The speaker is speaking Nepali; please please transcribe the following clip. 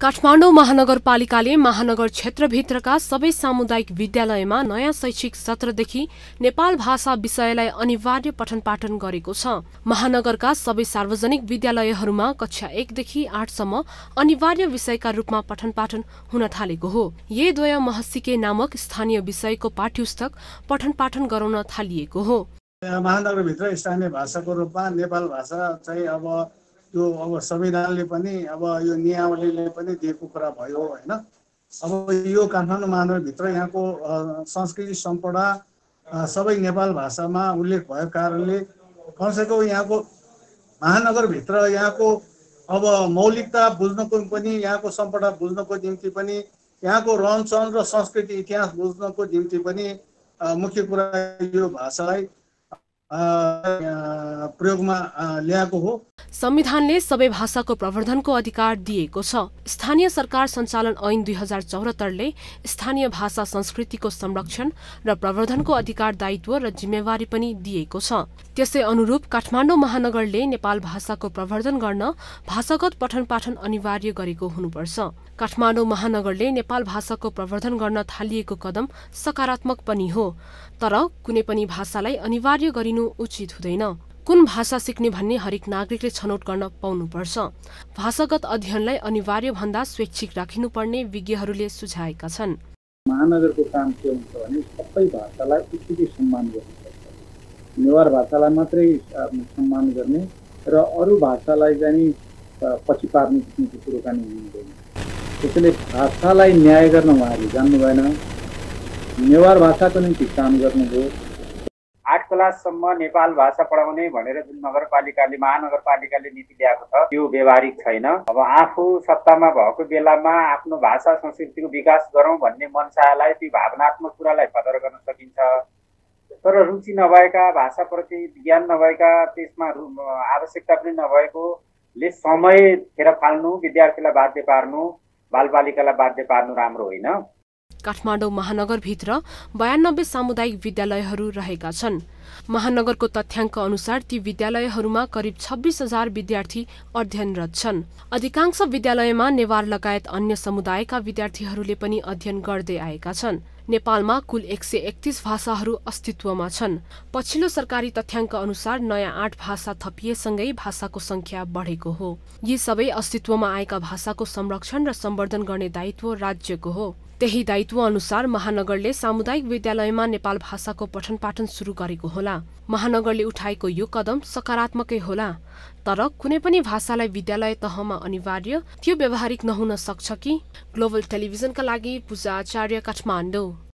काठमाडौँ महानगरपालिकाले महानगर क्षेत्रभित्रका सबै सामुदायिक विद्यालयमा नयाँ शैक्षिक सत्रदेखि नेपाल भाषा विषयलाई अनिवार्य पठन पाठन गरेको छ। महानगरका सबै सार्वजनिक विद्यालयहरूमा कक्षा एकदेखि आठसम्म अनिवार्य विषयका रूपमा पठन पाठन हुन थालेको हो। ये द्वय महसिके नामक स्थानीय विषयको पाठ्यपुस्तक पठन पाठन गराउन थालिएको हो। महानगरभित्र स्थानीय भाषाको रूपमा नेपाल भाषा चाहिँ अब त्यो अब संविधानले पनि अब यो नियमावलीले पनि दिएको कुरा भयो होइन? अब यो काठमाडौँ महानगरभित्र यहाँको संस्कृति सम्पदा सबै नेपाल भाषामा उल्लेख भएको कारणले कमसेकम यहाँको महानगरभित्र यहाँको अब मौलिकता बुझ्नको पनि यहाँको सम्पदा बुझ्नको निम्ति पनि यहाँको रहनसहन र संस्कृति इतिहास बुझ्नको निम्ति पनि मुख्य कुरा यो भाषालाई प्रयोगमा ल्याएको हो। संविधानले सबै भाषाको प्रवर्धनको अधिकार दिएको छ। स्थानीय सरकार सञ्चालन ऐन दुई हजार चौहत्तरले स्थानीय भाषा संस्कृतिको संरक्षण र प्रवर्धनको अधिकार दायित्व र जिम्मेवारी पनि दिएको छ। त्यसै अनुरूप काठमाडौँ महानगरले नेपाल भाषाको प्रवर्धन गर्न भाषागत पठन पाठन अनिवार्य गरेको हुनुपर्छ। काठमाडौँ महानगरले नेपाल भाषाको प्रवर्धन गर्न थालिएको कदम सकारात्मक पनि हो तर कुनै पनि भाषालाई अनिवार्य गरिनु उचित हुँदैन। कुन भाषा सिक्ने भन्ने हरेक नागरिकले छनौट गर्न पाउनुपर्छ। भाषागत अध्ययनलाई अनिवार्य भन्दा स्वैच्छिक राखिनुपर्ने विज्ञहरूले सुझाएका छन्। महानगरको काम के हुन्छ भने सबै भाषालाई उत्तिकै सम्मान गर्नुपर्छ। नेवार भाषालाई मात्रै सम्मान गर्ने र अरू भाषालाई चाहिँ पछि पार्ने किसिमको कुरोकानी हुँदैन। त्यसैले भाषालाई न्याय गर्न उहाँहरूले जान्नु भएन नेवार भाषाको निम्ति काम गर्नुभयो। आठ क्लाससम्म नेपाल भाषा पढाउने भनेर जुन नगरपालिकाले महानगरपालिकाले नीति ल्याएको छ त्यो व्यवहारिक छैन। अब आफू सत्तामा भएको बेलामा आफ्नो भाषा संस्कृतिको विकास गरौँ भन्ने मनसालाई ती भावनात्मक कुरालाई कदर गर्न सकिन्छ। तर रुचि नभएका भाषाप्रति ज्ञान नभएका त्यसमा आवश्यकता पनि नभएकोले समय फेर फाल्नु विद्यार्थीलाई बाध्य पार्नु बालबालिकालाई बाध्य पार्नु राम्रो होइन। काठमाडौँ महानगरभित्र बयानब्बे सामुदायिक विद्यालयहरू रहेका छन्। महानगरको तथ्याङ्क अनुसार ती विद्यालयहरूमा करिब छब्बिस हजार विद्यार्थी अध्ययनरत छन्। अधिकांश विद्यालयमा नेवार लगायत अन्य समुदायका विद्यार्थीहरूले पनि अध्ययन गर्दै आएका छन्। नेपालमा कुल एक सय एकतिस भाषाहरू अस्तित्वमा छन्। पछिल्लो सरकारी तथ्याङ्क अनुसार नयाँ आठ भाषा थपिएसँगै भाषाको संख्या बढेको हो। यी सबै अस्तित्वमा आएका भाषाको संरक्षण र सम्वर्धन गर्ने दायित्व राज्यको हो। त्यही दायित्व अनुसार महानगरले सामुदायिक विद्यालयमा नेपाल भाषाको पठन पाठन सुरु गरेको होला। महानगरले उठाएको यो कदम सकारात्मकै होला। तर कुनै पनि भाषालाई विद्यालय तहमा अनिवार्य त्यो व्यावहारिक नहुन सक्छ कि? ग्लोबल टेलिभिजनका लागि पूजा आचार्य काठमाडौँ।